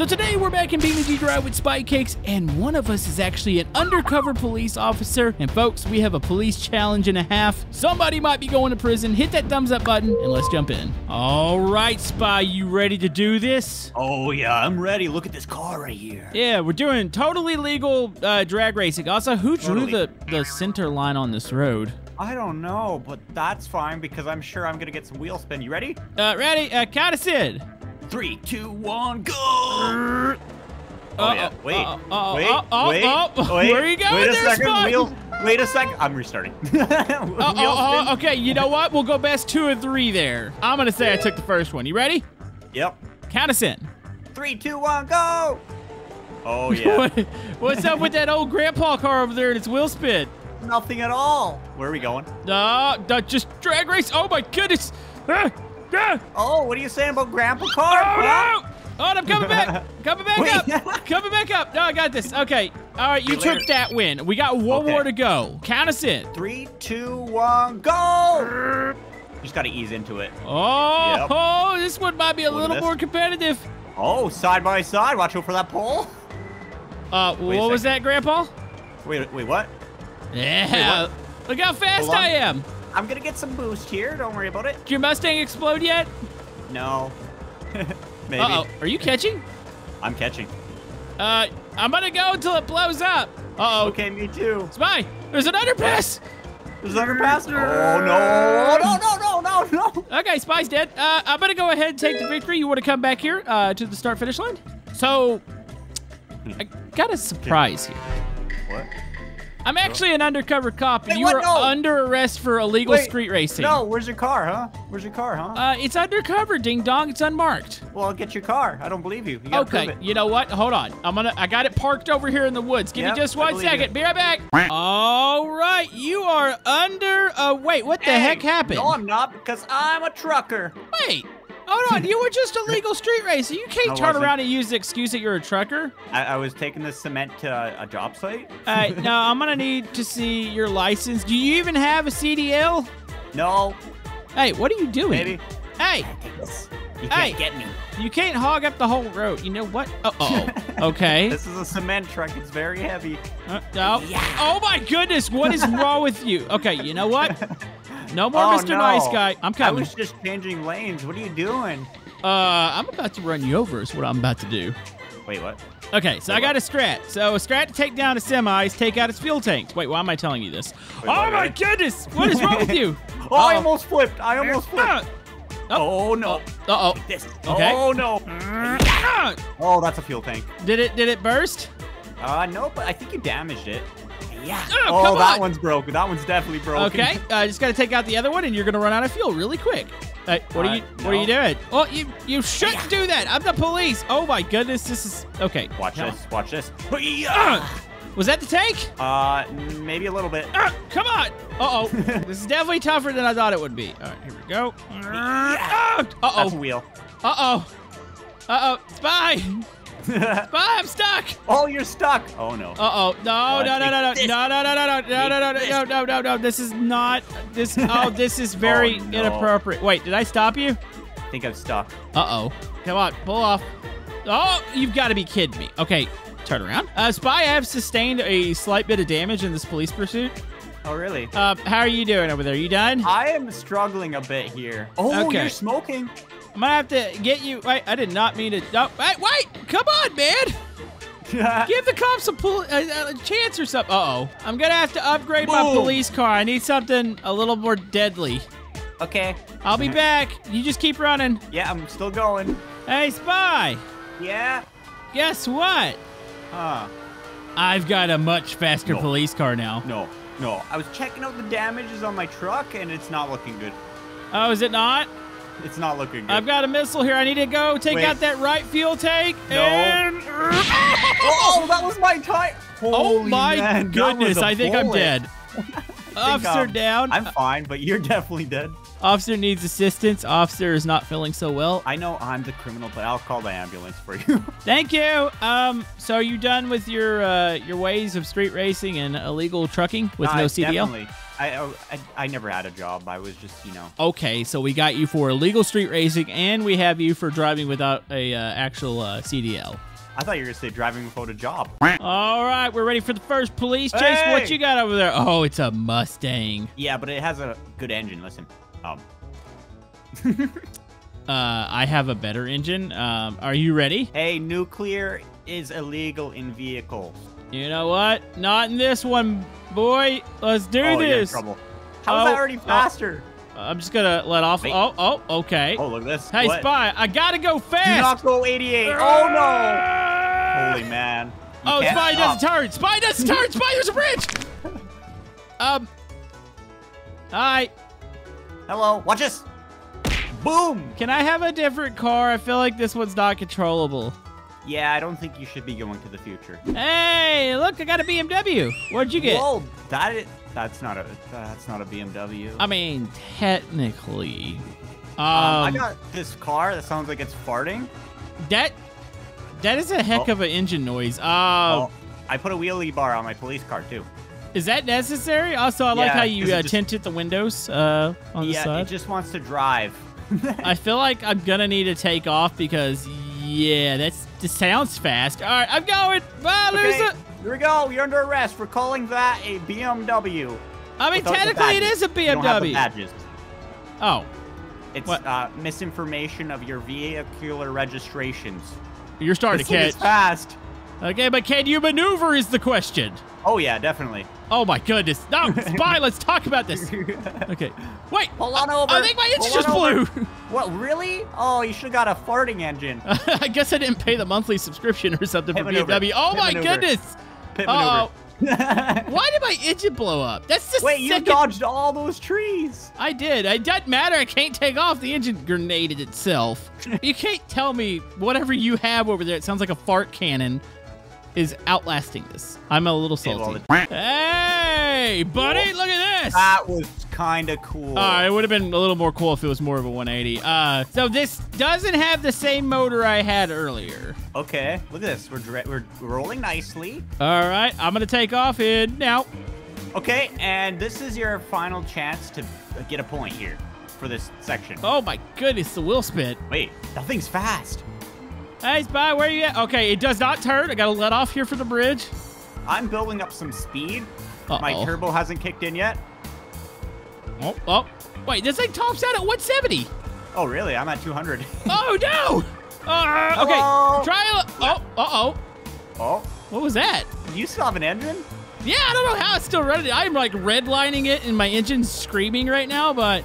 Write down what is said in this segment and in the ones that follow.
So today we're back in BeamNG Drive with SpyCakes, and one of us is actually an undercover police officer. And folks, we have a police challenge and a half. Somebody might be going to prison. Hit that thumbs up button, and let's jump in. All right, Spy, you ready to do this? Oh yeah, I'm ready. Look at this car right here. Yeah, we're doing totally legal uh, drag racing. Also, who drew Totally. the, the center line on this road? I don't know, but that's fine because I'm sure I'm gonna get some wheel spin. You ready? Uh, ready? Uh, in. Three, two, one, go! Oh yeah. Wait. wait. wait. Wait. Where are you going Wait a there, second. Spike? Wheel. Wait a second. I'm restarting. Oh, Wheel oh, oh, okay, you know what? We'll go best two or three there. I'm gonna say I took the first one. You ready? Yep. Count us in. Three, two, one, go! Oh yeah. What's up with that old grandpa car over there and its wheel spin? Nothing at all. Where are we going? Uh, uh, just drag race. Oh my goodness. Ah, Oh, what are you saying about Grandpa oh Car? huh? no! Oh, I'm coming back. Coming back Wait. up. Coming back up. No, I got this. Okay. All right, you took that win. We got one Okay. more to go. Count us in. Three, two, one, go! You just gotta ease into it. Oh, Yep. oh, this one might be a little more competitive. Oh, side by side. Watch out for that pole. Uh, Wait what was that. Grandpa? Wait, wait, what? Yeah. Look how fast I am. I'm gonna get some boost here. Don't worry about it. Did your Mustang explode yet? No. Maybe. Uh-oh. Are you catching? I'm catching. Uh, I'm gonna go until it blows up. Uh-oh. Okay, me too. Spy, there's an underpass. There's an underpass. Oh no! No! No! No! No! No! Okay, Spy's dead. Uh, I'm gonna go ahead and take the victory. You want to come back here uh, to the start finish line? So, I got a surprise here. What? I'm actually an undercover cop, and Wait, you what? are No. under arrest for illegal Wait, street racing. No, where's your car, huh? Where's your car, huh? Uh, it's undercover, ding dong. It's unmarked. well, I'll get your car. I don't believe you. You gotta Okay, prove it. you know what? Hold on. I'm gonna. I got it parked over here in the woods. Give Yep, me just I one believe second. you. Be right back. All right, you are under. Uh, wait, what the Hey, heck happened? No, I'm not because I'm a trucker. Wait, hold on. You were just a legal street racer. You can't I turn wasn't. around and use the excuse that you're a trucker. I, I was taking the cement to a, a job site. All right, now I'm gonna need to see your license. Do you even have a CDL? No, Hey, what are you doing? maybe. Hey, You Hey. can't get me. you can't hog up the whole road. You know what? Uh oh. Okay. This is a cement truck. It's very heavy. Uh, oh. oh my goodness, what is wrong with you? Okay, you know what? No more Oh, Mr. no. Nice Guy. I'm I was just changing lanes. What are you doing? Uh, I'm about to run you over. Is what I'm about to do. Wait, what? Okay, so I got a strat. So a strat to take down a semi is take out its fuel tanks. Wait, why am I telling you this? Wait, oh what? my goodness, what is wrong with you? Oh, I almost flipped. I almost flipped. Oh, no. Uh oh. Okay. Oh no. Oh, that's a fuel tank. Did it? Did it burst? Uh, no, but I think you damaged it. Yeah. Oh, Oh, that on. one's broken. That one's definitely broken. Okay, uh, just gotta take out the other one, and you're gonna run out of fuel really quick. Uh, what are you? Uh, What are you doing? Oh, you you shouldn't do that. I'm the police. Oh my goodness, this is okay. Watch Come this. Watch this. on. Uh, was that the tank? Uh, maybe a little bit. Uh, come on. Uh oh. this is definitely tougher than I thought it would be. All right, here we go. Uh That's a oh. wheel. Uh oh. Uh oh. Spy. Spy. I'm stuck. oh, you're stuck. Oh no. Uh oh. No, Oh, no, no, no, no, no, no, no, no, no, no, no, no, no, no, no, no. This is not. This. Oh, this is very Oh, no. inappropriate. Wait, did I stop you? I think I'm stuck. Uh oh. Come on, pull off. Oh, you've got to be kidding me. Okay, turn around. Uh, Spy, I have sustained a slight bit of damage in this police pursuit. Oh really? Uh, how are you doing over there? You done? I am struggling a bit here. Oh, Okay. you're smoking. I'm gonna have to get you. Wait, I did not mean to. No, wait, wait, come on, man. Give the cops a, pol- a, a chance or something. Uh oh. I'm gonna have to upgrade my police car. I need something a little more deadly. okay. I'll be back. You just keep running. Yeah, I'm still going. Hey, Spy. Yeah. Guess what? Huh. I've got a much faster No. police car now. No. No. I was checking out the damages on my truck, and it's not looking good. Oh, is it not? It's not looking good. I've got a missile here. I need to go take Wait. out that right fuel tank. No. And... Oh, that was my tire. Oh my man, goodness! I a I think I'm bullet. dead. Officer um, down. I'm fine, but you're definitely dead. Officer needs assistance. Officer is not feeling so well. I know I'm the criminal, but I'll call the ambulance for you. Thank you. Um, so are you done with your uh, your ways of street racing and illegal trucking with Nah, no CDL? Definitely. I, I I never had a job. I was just you know. Okay, so we got you for illegal street racing, and we have you for driving without a uh, actual uh, CDL. I thought you were gonna say driving without a job. All right, we're ready for the first police chase. What you got over there? Oh, it's a Mustang. Yeah, but it has a good engine. Listen. Um. Uh, I have a better engine. Um, are you ready? Hey, nuclear is illegal in vehicles. You know what? Not in this one, boy. Let's do oh, you're in this. trouble. How is Oh, that already oh. faster? I'm just gonna let off. Wait. Oh, oh, okay. Oh, look at this. hey, What? Spy, I gotta go fast. Do not go 88. Oh no! Holy man. You Oh, Spy doesn't turn. Spy does a turn. Spy, there's a bridge. Um. Hi. Hello. Watch this. Boom. Can I have a different car? I feel like this one's not controllable. Yeah, I don't think you should be going to the future. Hey, look, I got a BMW. What'd you get? Whoa, that is, that's not a that's not a BMW. I mean, technically. Um, Um, I got this car that sounds like it's farting. that that is a heck Oh. of an engine noise. Uh, Oh, I put a wheelie bar on my police car too. Is that necessary? Also, I like how you uh, just- tinted the windows uh, on the yeah, it just wants to drive. I feel like I'm gonna need to take off because yeah, that's this sounds fast. All right, I'm going. Bye, okay, loser. here we go. You're under arrest for calling that a BMW. I mean, technically, it is a You don't have the BMW. badges. Oh, It's uh, misinformation of your vehicular registrations. you're starting This to catch. fast. Okay, but can you maneuver? Is the question. Oh yeah, definitely. Oh my goodness. No, spy. let's talk about this. Okay. Wait. Pull on over. I think my engine just on over. What, really? Oh, you should have got a farting engine. I guess I didn't pay the monthly subscription or something Pit for maneuver. BMW. Oh Pit my maneuver. goodness. Pit Uh-oh. Why did my engine blow up? That's the Wait, you dodged all those trees. I did. It doesn't matter. I can't take off. The engine grenaded itself. you can't tell me whatever you have over there. It sounds like a fart cannon. Is outlasting this. I'm a little salty. Hey, buddy, look at this. That was kind of cool. All right, it would have been a little more cool if it was more of a 180. Uh, so this doesn't have the same motor I had earlier. Okay, look at this. We're, dra- we're rolling nicely. All right, I'm gonna take off in now. Okay, and this is your final chance to get a point here for this section. Oh my goodness, the wheel spin. Wait, that thing's fast. Hey, Spy, where are you at? Okay, it does not turn. I gotta let off here for the bridge. I'm building up some speed. My Uh-oh. turbo hasn't kicked in yet. Oh, oh. Wait, this thing tops out at 170. Oh, really? I'm at 200. Oh no! Uh, Hello? okay, try a. Oh, uh oh. oh, What was that? you still have an engine? Yeah, I don't know how it's still running. I'm like redlining it, and my engine's screaming right now. But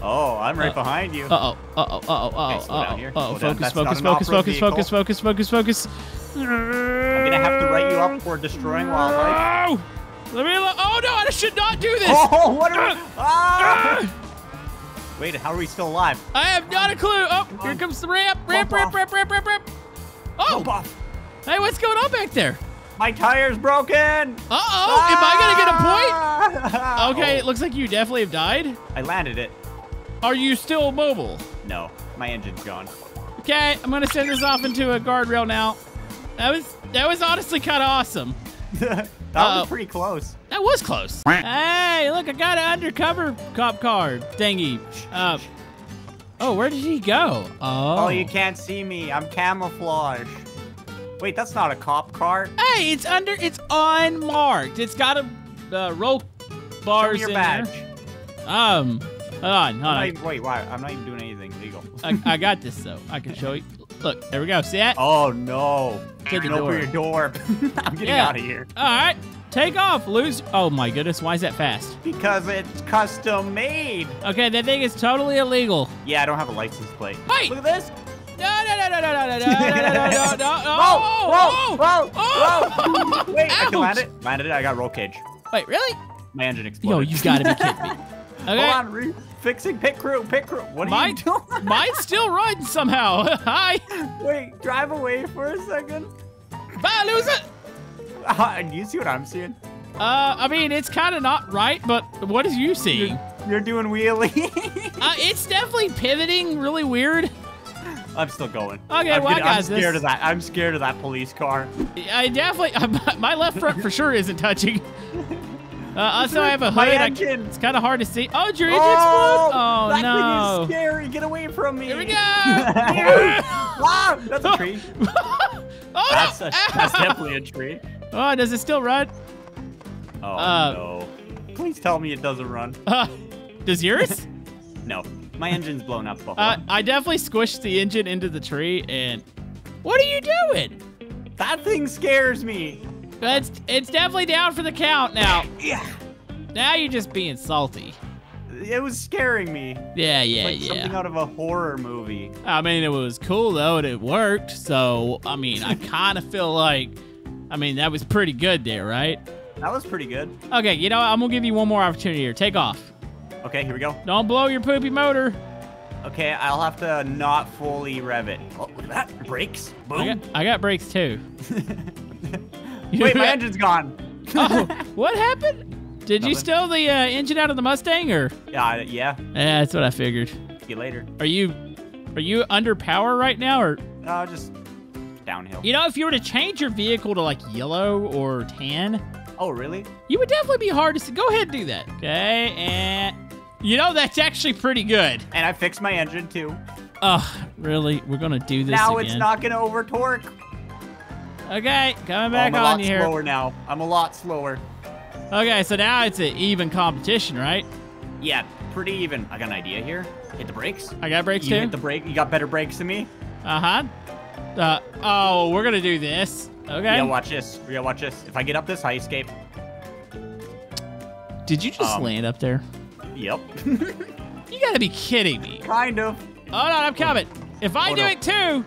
Oh, I'm right Uh, behind you. uh oh, uh oh, uh oh, uh Okay, oh, slow uh oh, down. focus, focus, focus, focus, focus, focus, focus, focus. I'm gonna have to write you up for destroying wildlife. Oh, let me. Lo- oh no, I should not do this. Oh, what are we? Ah! Ah! Wait, how are we still alive? I have not a clue. Oh, here comes the ramp, ramp, ramp, ramp, ramp, ramp, ramp. Oh, Oh, hey, what's going on back there? My tire's broken. Uh oh, am I gonna get a point? Ah! Okay, Oh, it looks like you definitely have died. I landed it. Are you still mobile? No, my engine's gone. Okay, I'm gonna send this off into a guardrail now. That was that was honestly kind of awesome. that Uh-oh. was pretty close. That was close. Hey, look, I got an undercover cop car thingy. Uh, oh, where did he go? Oh. Oh, you can't see me. I'm camouflage. Wait, that's not a cop car. Hey, it's under. It's unmarked. It's got a uh, roll Show bars me your badge. there. Um, hold on, hold on. even- wait, why? I'm not even doing anything legal. I, I got this though. I can show you. Look, there we go. See that? oh no! To the Open your door. I'm getting Yeah. out of here All right, take off, lose. Oh my goodness, why is that fast? because it's custom made. Okay, that thing is totally illegal. Yeah, I don't have a license plate. Wait. Look at this. No, no, no, no, no, no, no, no, no, no, no, no. Whoa! Oh, Whoa! oh, Whoa! Whoa! Wait, I Ouch. can land it. Landed it. I got roll cage. Wait, really? My engine exploded. Yo, you gotta be kidding me. Okay. Hold on, re- fixing pit crew. Pit crew. What are Mine, you doing? mine still runs somehow. Hi. Wait, drive away for a second. Bye, loser. Uh, you see what I'm seeing? Uh, I mean, it's kind of not right, but what is you seeing? You're doing wheelie. Uh, it's definitely pivoting really weird. I'm still going. Okay, I'm, well, got I'm scared this. of that. I'm scared of that police car. I definitely, my left front for sure isn't touching. Uh, also, I have a My hood. I- it's kind of hard to see. Oh, did your engine Oh, explode? Oh, that no. thing is scary. Get away from me. Here we go. ah, that's a tree. Oh, That's, no. a, that's definitely a tree. Oh, does it still run? Oh, Uh, no. Please tell me it doesn't run. Uh, does yours? No. My engine's blown up. Buffalo. uh, I definitely squished the engine into the tree, and what are you doing? that thing scares me. It's it's definitely down for the count now. Yeah. Now you're just being salty. It was scaring me. Yeah, yeah, like yeah. something out of a horror movie. I mean, it was cool though, and it worked. So, I mean, I kind of feel like, I mean, that was pretty good there, right? That was pretty good. Okay, you know, what? I'm gonna give you one more opportunity here. Take off. Okay, here we go. Don't blow your poopy motor. Okay, I'll have to not fully rev it. Oh, look at that. Brakes. I Boom. got, I got brakes too. Wait, my engine's gone. oh, what happened? Did you steal the uh, engine out of the Mustang, or? Yeah, yeah. Yeah, that's what I figured. See you later. Are you, are you under power right now, or? Uh, just downhill. You know, if you were to change your vehicle to like yellow or tan, Oh, really? you would definitely be hard to see. Go ahead and do that. Okay, and you know that's actually pretty good. And I fixed my engine too. Oh, really? We're gonna do this now again? it's not gonna over torque. Okay, coming back Oh, back I'm a on lot you here. slower now. I'm a lot slower. Okay, so now it's an even competition, right? Yeah, pretty even. I got an idea here. Hit the brakes. I got brakes You too. hit the brake. You got better brakes than me. Uh huh. Uh oh, we're gonna do this. Okay. Yeah, watch this. Yeah, watch this. If I get up this, I escape. Did you just Um, land up there? Yep. You gotta be kidding me. kind of. Hold on, I'm coming. If I Oh, do no. it too.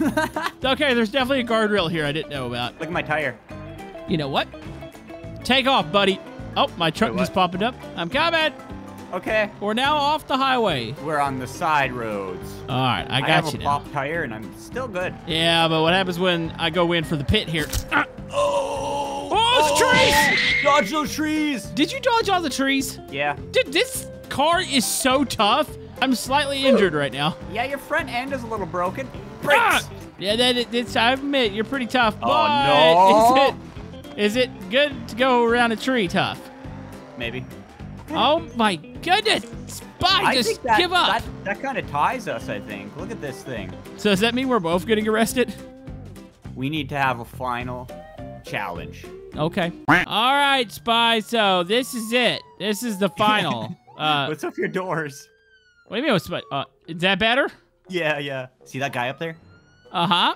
okay, there's definitely a guardrail here I didn't know about. Look at my tire. You know what? Take off, buddy. Oh, my truck Wait, just popped up. I'm coming. Okay. We're now off the highway. We're on the side roads. All right, I got you. I have you a now. pop tire and I'm still good. Yeah, but what happens when I go in for the pit here? Ah, Oh! Oh, it's trees! Dodge those trees! Did you dodge all the trees? Yeah. Dude, this car is so tough. I'm slightly injured right now. Yeah, your front end is a little broken. Ah! Yeah, that it, it's. I admit you're pretty tough. Oh, but no. Is it? Is it good to go around a tree tough? Maybe. Oh my goodness! Spy, I just that, give up. That, that kind of ties us, I think. Look at this thing. So does that mean we're both getting arrested? We need to have a final challenge. Okay. All right, Spy. So this is it. This is the final. uh, What's up your doors? What do you mean? Spy? uh, is that better? Yeah, yeah. See that guy up there? Uh huh.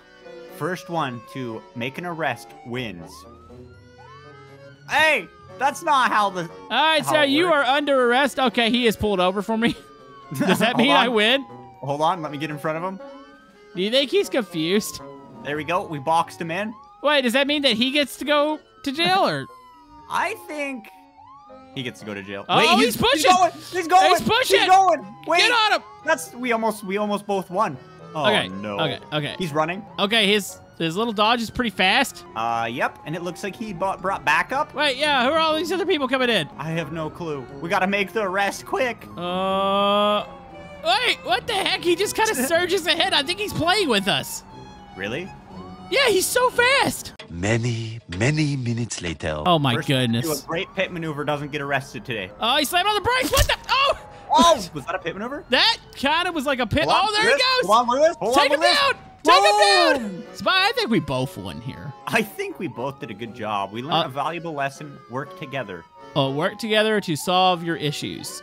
First one to make an arrest wins. Hey, that's not how the. All right, it you are under arrest. Okay, he is pulled over for me. Does that mean I win? Hold on, let me get in front of him. Do you think he's confused? There we go. We boxed him in. Wait, does that mean that he gets to go to jail or? I think he gets to go to jail. Oh, Wait, he's pushing. He's going. He's going. He's pushing. He's going. Wait. Get on him! That's we almost we almost both won. Oh okay. no. Okay. Okay. He's running. Okay. His his little dodge is pretty fast. Uh, yep. And it looks like he bought, brought backup. Wait, yeah. Who are all these other people coming in? I have no clue. We gotta make the arrest quick. Uh. Wait, what the heck? He just kind of surges ahead. I think he's playing with us. Really? Yeah, he's so fast. Many, many minutes later. Oh my First person Do goodness. a great pit maneuver doesn't get arrested today. Oh, he slammed on the brakes. What the? Oh, Oh, was that a pit maneuver? that kind of was like a pit. Hold Oh, there look he goes. Hold on, look at this. Hold Take on, him look at down. this. Take him Boom! down. Spy, I think we both won here. I think we both did a good job. We learned Uh, a valuable lesson. Work together. Uh, work together to solve your issues.